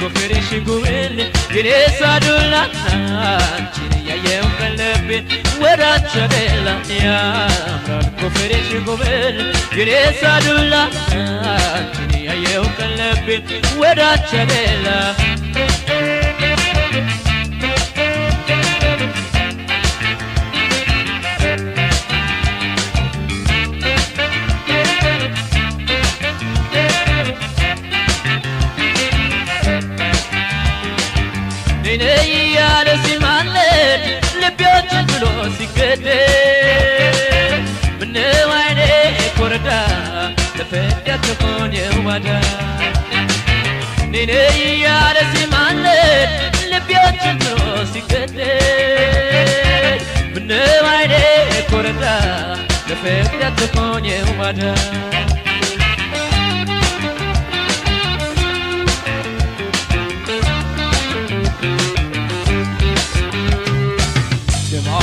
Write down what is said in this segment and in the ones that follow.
ጎፈሬሽ ጉብል የኔ ሳዱላ አንቺን እያየው ቀለቤ አንቺ ሌላ ያምራል ጉብል የኔ ሳዱላ አንቺን እያየው ቀለቤ አንቺ ሌላ እኔ እያለ ሲማለድ ልቤዎችን ብሎ ሲገደል ምነው አይኔ ኮረዳ ለፈዳት ሆነ ዋዳ። እኔ እያለ ሲማለድ ልቤዎችን ብሎ ሲገደል ምነው አይኔ ኮረዳ ለፈዳት ሆነ ዋዳ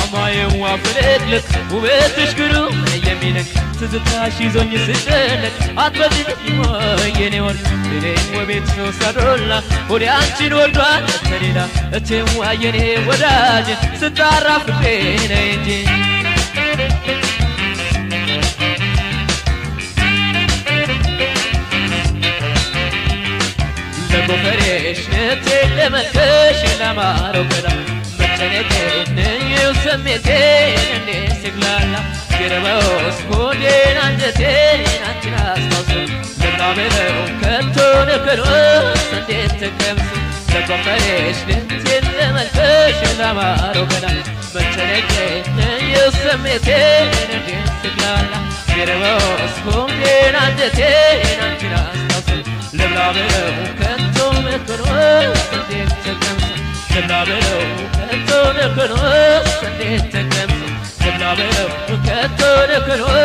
የማማዬዋ ፍልቅልቅ ውበትሽ ግሩም የሚነቅ ትዝታሽ ይዞኝ ስጨነቅ አትበልኝ ወይ የኔ ወድ እኔን ወቤት ሳዶላ ወደ አንቺን ወዷል ከሌላ እቴዋ የኔ ወዳጅ ስጣራ ፍቅሬ ነይ እንጂ። ለጎፈሬሽ ነቴ ለመልከሽ ለማረው ገላ ይው ስሜቴን እንዴት ሲግላላ ይርበውስ ሆዴን አንጀቴን አንቺን አስታውሶ ልቃብለው ከቶ ንክሮስ እንዴት ትቀምስ ለጎፈሬሽ ነቴን ለመልከሽ ለማረው ገላ መጨነቄን ይው ስሜቴን እንዴት ሲግላላ ይርበውስ ሆዴን አንጀቴን አንቺን አስታውሶ ልብላ ብለው ከቶ ንክሮስ እንዴት ትቀምስ ልብላ ብለው ከቶ ንክሮስ እንዴት ትቀምስ ልብላ ብለው ከቶ ንክሮስ